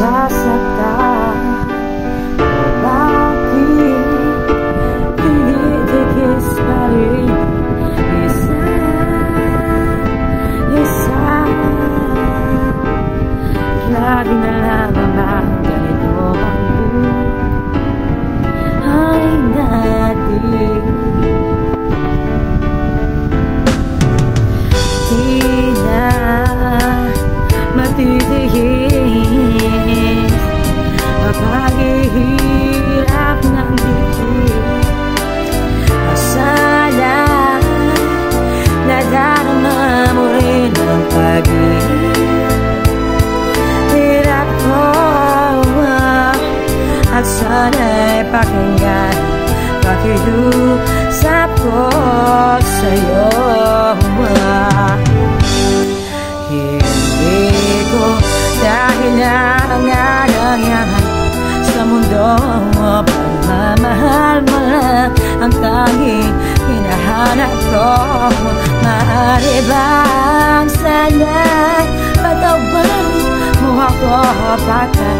nasasaktan Bakit tinitikis pa rin Isa, isa Lagi na lang naman ganito ang buhay Ay natin Di na matitihin at sana'y pakinggan. Pakiusap ko sa'yo Hindi ko dahil nanganganyan Sa mundo pagmamahal mo lang Ang tanging hinahanap ko Maaari bang sana'y patawan mo ako Bakit